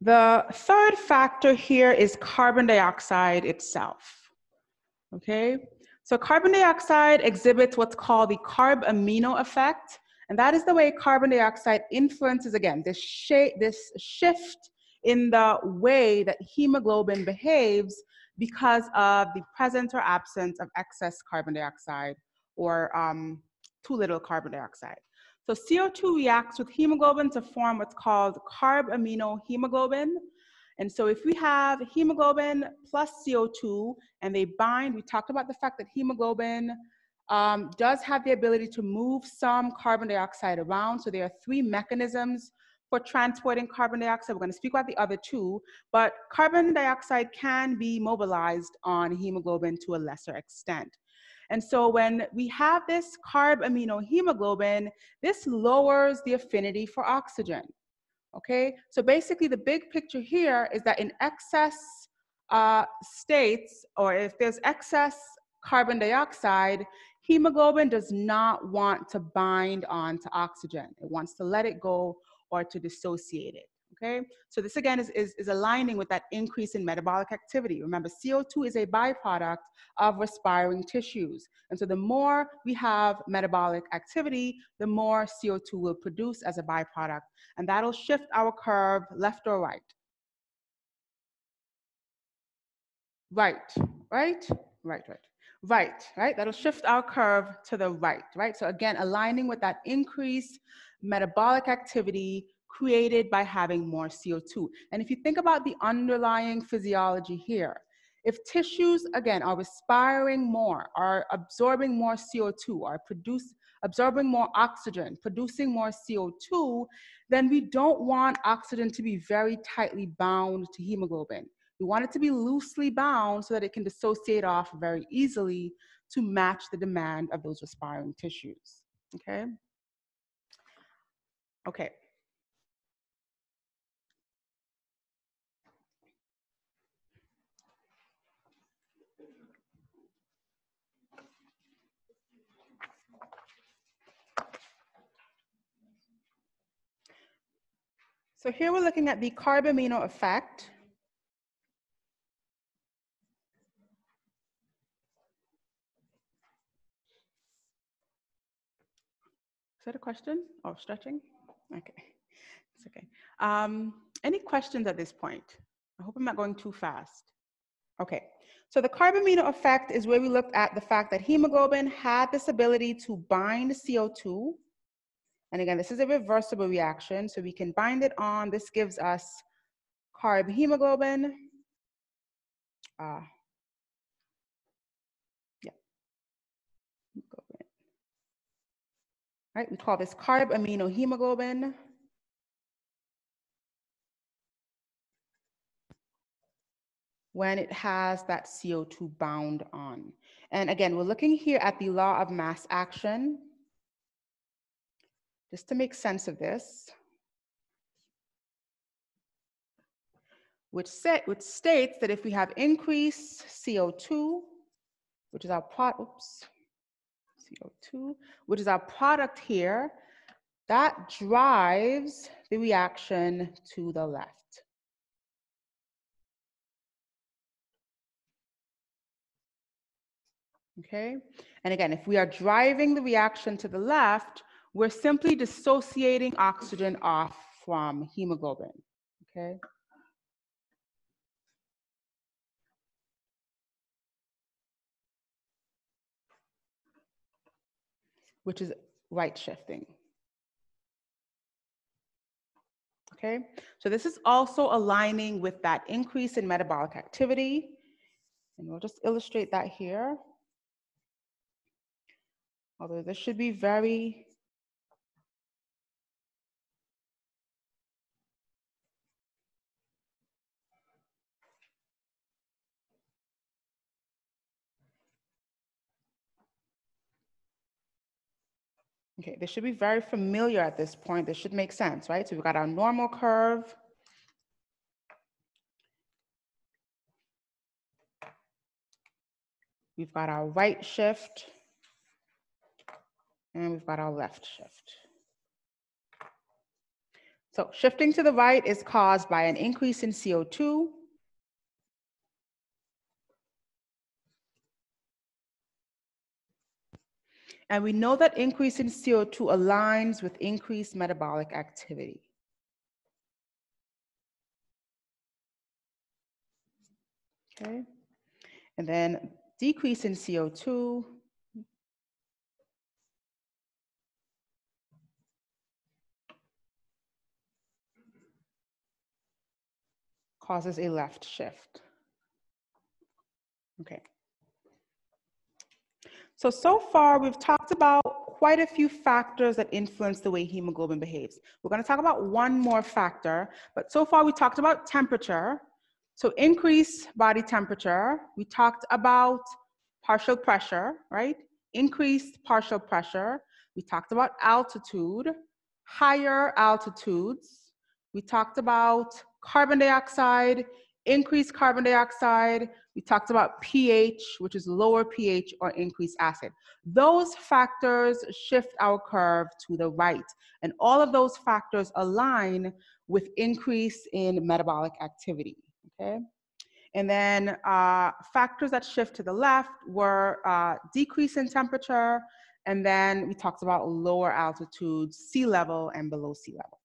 The third factor here is carbon dioxide itself. Okay, so carbon dioxide exhibits what's called the carb-amino effect, and that is the way carbon dioxide influences, again, this, shape, this shift in the way that hemoglobin behaves because of the presence or absence of excess carbon dioxide or um, too little carbon dioxide. So CO2 reacts with hemoglobin to form what's called carb-amino hemoglobin. And so if we have hemoglobin plus CO2 and they bind, we talked about the fact that hemoglobin um, does have the ability to move some carbon dioxide around. So there are three mechanisms for transporting carbon dioxide. We're going to speak about the other two, but carbon dioxide can be mobilized on hemoglobin to a lesser extent. And so when we have this carb amino hemoglobin, this lowers the affinity for oxygen. Okay, so basically the big picture here is that in excess uh, states, or if there's excess carbon dioxide, hemoglobin does not want to bind onto oxygen. It wants to let it go or to dissociate it okay? So this again is, is, is aligning with that increase in metabolic activity. Remember, CO2 is a byproduct of respiring tissues. And so the more we have metabolic activity, the more CO2 will produce as a byproduct. And that'll shift our curve left or right. Right, right, right, right. Right, right, that'll shift our curve to the right, right? So again, aligning with that increased metabolic activity created by having more CO2. And if you think about the underlying physiology here, if tissues, again, are respiring more, are absorbing more CO2, are produce, absorbing more oxygen, producing more CO2, then we don't want oxygen to be very tightly bound to hemoglobin. We want it to be loosely bound so that it can dissociate off very easily to match the demand of those respiring tissues, okay? Okay, So here we're looking at the carbamino effect. Is that a question or oh, stretching? Okay, it's okay. Um, any questions at this point? I hope I'm not going too fast. Okay, so the carbamino effect is where we looked at the fact that hemoglobin had this ability to bind CO2 and again, this is a reversible reaction, so we can bind it on. This gives us carb hemoglobin. Uh, yeah. We call this carb amino hemoglobin. when it has that CO2 bound on. And again, we're looking here at the law of mass action just to make sense of this, which, set, which states that if we have increased CO2, which is our product, oops, CO2, which is our product here, that drives the reaction to the left. Okay, and again, if we are driving the reaction to the left, we're simply dissociating oxygen off from hemoglobin, okay? Which is right shifting. Okay, so this is also aligning with that increase in metabolic activity. And we'll just illustrate that here. Although this should be very Okay, this should be very familiar at this point. This should make sense, right? So we've got our normal curve. We've got our right shift. And we've got our left shift. So shifting to the right is caused by an increase in CO2. And we know that increase in CO2 aligns with increased metabolic activity. Okay. And then decrease in CO2 causes a left shift. Okay. So, so far we've talked about quite a few factors that influence the way hemoglobin behaves. We're gonna talk about one more factor, but so far we talked about temperature. So increase body temperature. We talked about partial pressure, right? Increased partial pressure. We talked about altitude, higher altitudes. We talked about carbon dioxide, increased carbon dioxide. We talked about pH, which is lower pH or increased acid. Those factors shift our curve to the right. And all of those factors align with increase in metabolic activity, okay? And then uh, factors that shift to the left were uh, decrease in temperature, and then we talked about lower altitudes, sea level and below sea level.